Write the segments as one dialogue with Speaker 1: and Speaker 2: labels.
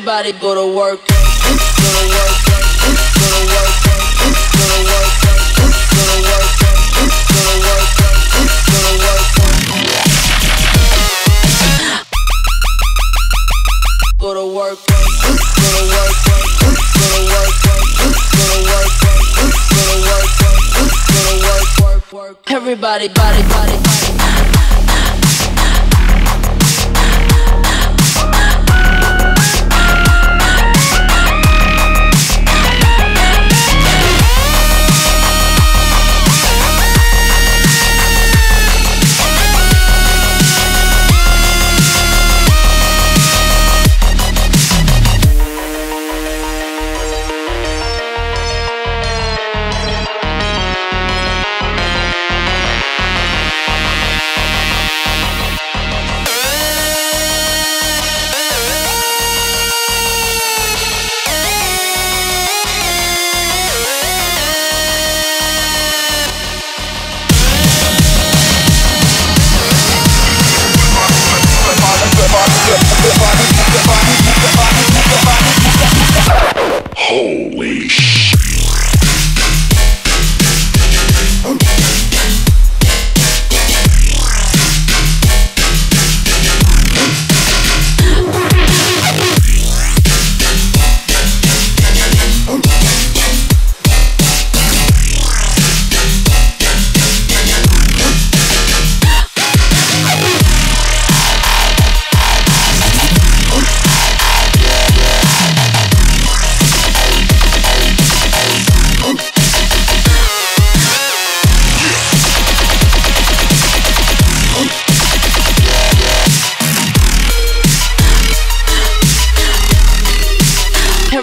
Speaker 1: Everybody go to work. Go to work. Go to work. Go to work. Go to work. Go to work. Go to work, go to work, go to work, go to work, go to work. Everybody, body, body, body.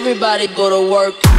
Speaker 1: Everybody go to work.